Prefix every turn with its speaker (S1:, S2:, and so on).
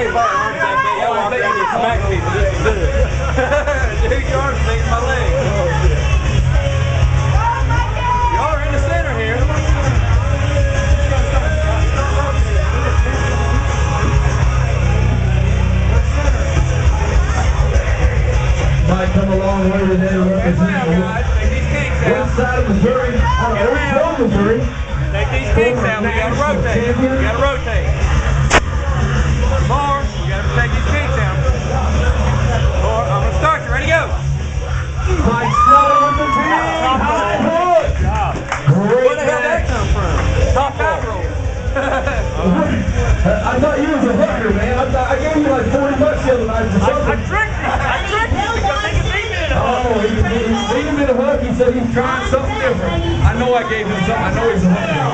S1: Ain't arms that big. I here and smacked people to do it. Dude, your arms my leg. Are in the center here.
S2: Might come a long way today
S1: kinks
S2: one
S1: out.
S2: side of Missouri, uh, out of. Missouri.
S1: Take these kinks out. We gotta rotate.
S2: I thought you was a hooker, man. I, thought, I gave you like 40 bucks the other night for
S1: I, I
S2: something.
S1: tricked him. I tricked him because he could beat me in a hug.
S2: Oh, he, he, he seen him in a hook. He said he's trying something different. I know I gave him something. I know he's a hooker.